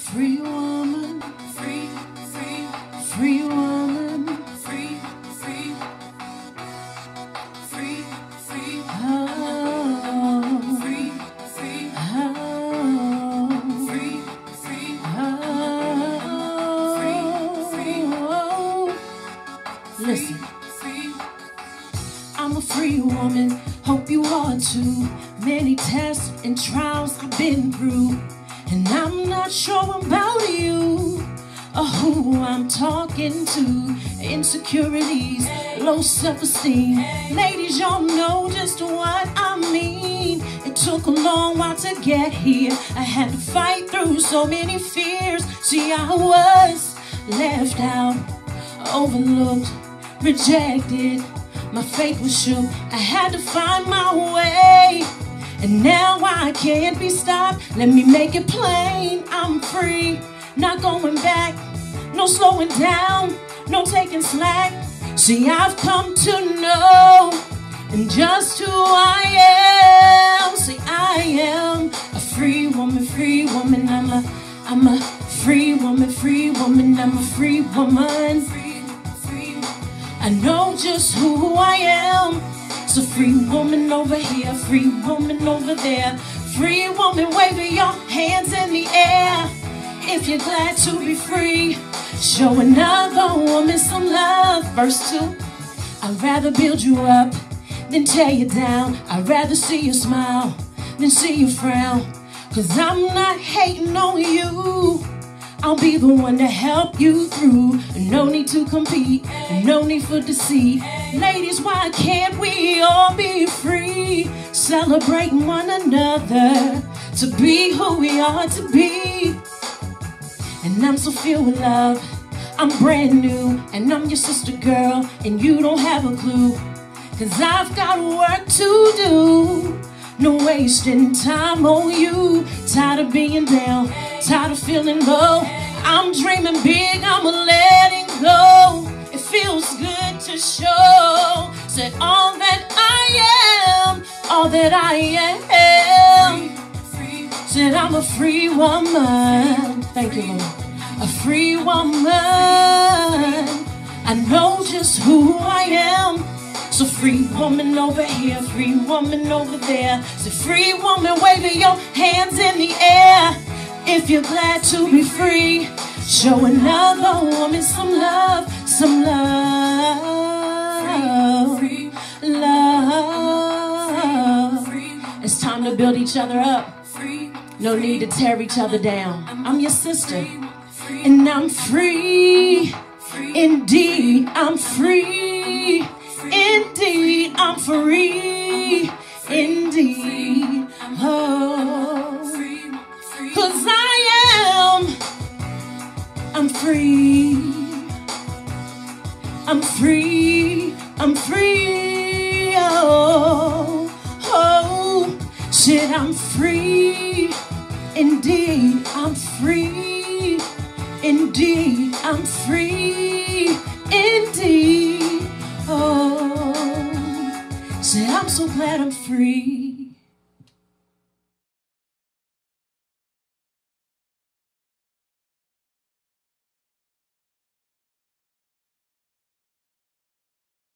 free woman, free, free, free woman. free, free, free, free, Oh, free, free, oh, free, free, oh. Listen, free. I'm a free woman. Hope you are too. Many tests and trials I've been through, and I'm not sure about you or who I'm talking to. Insecurities, low self-esteem. Ladies, y'all know just what I mean. It took a long while to get here. I had to fight through so many fears. See, I was left out, overlooked, rejected. My faith was shook. I had to find my way. And now I can't be stopped. Let me make it plain. I'm free, not going back. No slowing down, no taking slack. See, I've come to know and just who I am. See, I am a free woman, free woman. I'm a, I'm a free woman, free woman. I'm a free woman. I know just who I am. So free woman over here, free woman over there. Free woman waving your hands in the air. If you're glad to be free, show another woman some love. Verse 2 I'd rather build you up than tear you down. I'd rather see you smile than see you frown. Cause I'm not hating on you. I'll be the one to help you through. No need to compete, no need for deceit. Ladies, why can't we all be free? Celebrating one another to be who we are to be. And I'm so filled with love. I'm brand new, and I'm your sister girl, and you don't have a clue. Cause I've got work to do. No wasting time on you. Tired of being down, tired of feeling low. I'm dreaming big, I'm letting go. It feels good to show. Said all that I am, all that I am. free, Said I'm a free woman. Thank you, Lord. A free woman. I know just who I am. So free woman over here, free woman over there. So free woman waving your hands in the air. If you're glad to be free, show another woman some love, some love, free, love. free, It's time to build each other up. No need to tear each other down. I'm your sister, and I'm free. Indeed, I'm free. Indeed, I'm free. Indeed, oh, cause I am. I'm free. I'm free. I'm free. Oh, oh, shit, I'm free. Indeed, I'm free. Indeed, I'm free. Indeed, oh, say I'm so glad I'm free.